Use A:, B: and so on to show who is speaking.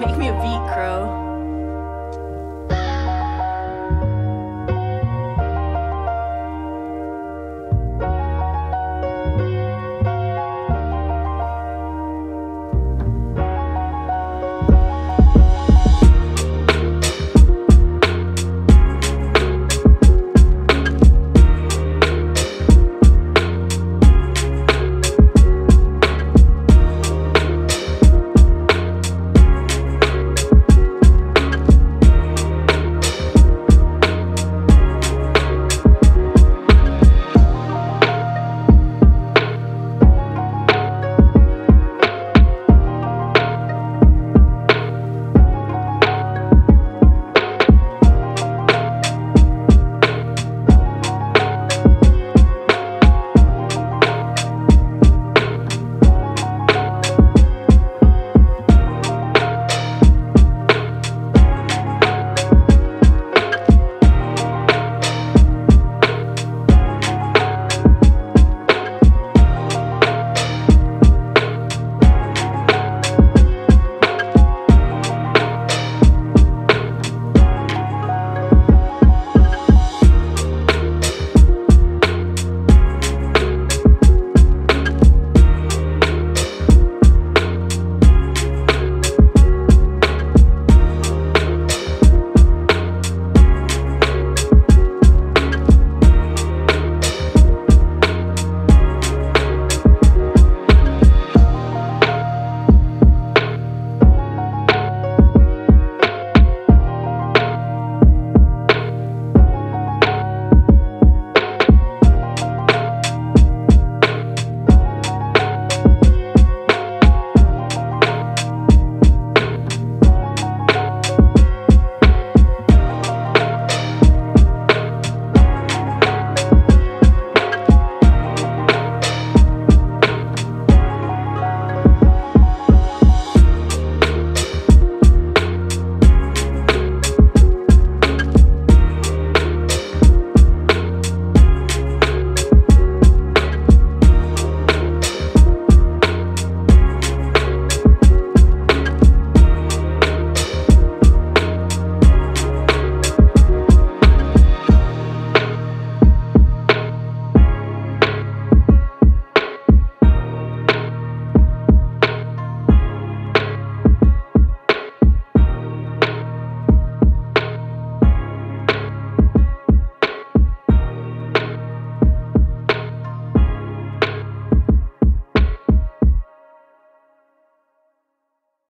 A: Make me a beat, Crow.